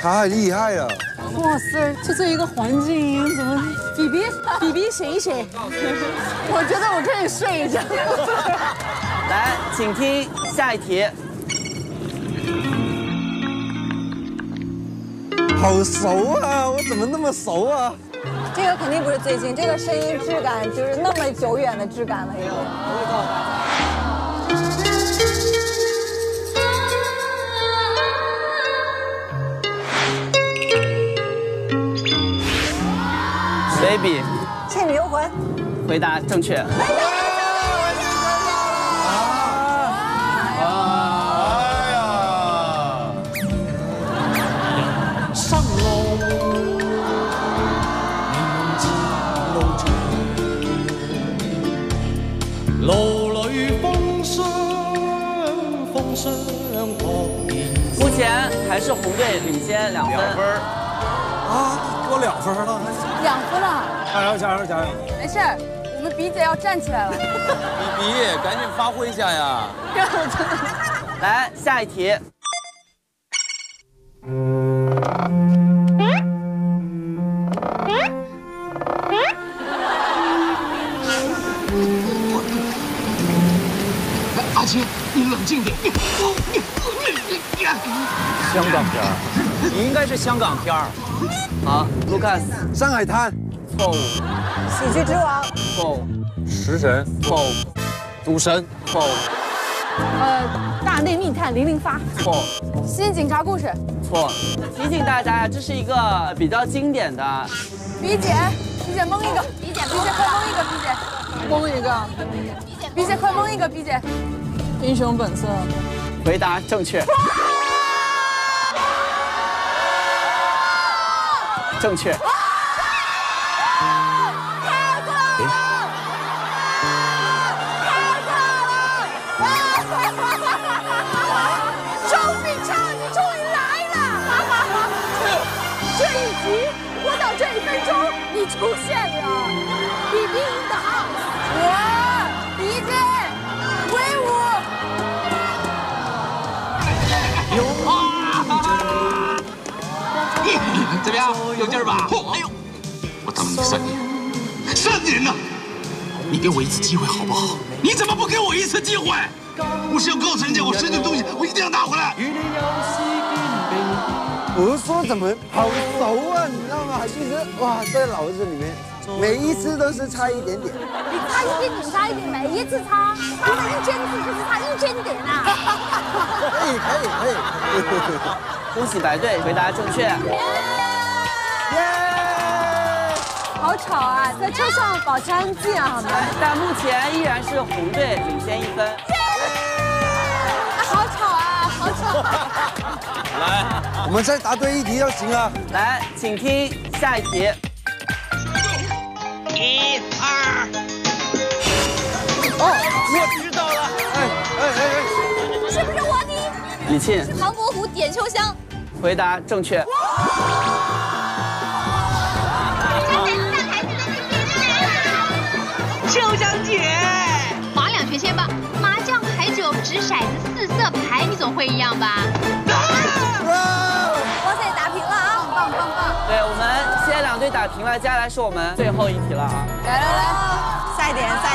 太厉害了！哇塞，就这一个环境，怎么？比比比比醒一醒，我觉得我可以睡一觉。来，请听下一题。好熟啊！我怎么那么熟啊？这个肯定不是最近，这个声音质感就是那么久远的质感了，已 baby，倩女幽魂，回答正确。目前还是红队领先两分。啊，给我两分了。两分了，加油加油加油！没事，我们比姐要站起来了。比比，赶紧发挥一下呀！来下一题。阿青，你冷静点。香港片儿，你应该是香港片儿。好，Lucas，上海滩，错误，喜剧之王，错误，食神，错误，赌神，错误，呃，大内密探零零发，错。误，新警察故事，错。提醒大家呀，这是一个比较经典的。比姐，比姐蒙一个，比姐，比姐快蒙一个，比姐，蒙一个，比姐快蒙一个，比姐。英雄本色，回答正确。正确。周笔畅，你终于来了！这一集播到这一分钟，你出现了。比比赢的好，怎么样，有劲儿吧？哎呦，我等了你三年，三年呢！你给我一次机会好不好？你怎么不给我一次机会？我是要告诉人家，我失去的东西，我一定要拿回来。我是说怎么好熟啊，你知道吗？其实哇，在脑子里面，每一次都是差一点点。你差一点点，差一点，每一次差，差了一千次就是差一千点啊！可以可以可以。恭喜白队回答正确。耶！好吵啊，在车上保持安静啊，好吗？但目前依然是红队领先一分。啊，好吵啊，好吵！来，我们再答对一题就行了。来，请听下一题。李沁唐伯虎点秋香？回答正确。秋香姐，划两圈先吧。麻将、牌九、掷骰子、四色牌，你总会一样吧？哇塞，打平了啊！棒棒棒！对我们现在两队打平了，接下来是我们最后一题了啊。来来来，赛点赛点。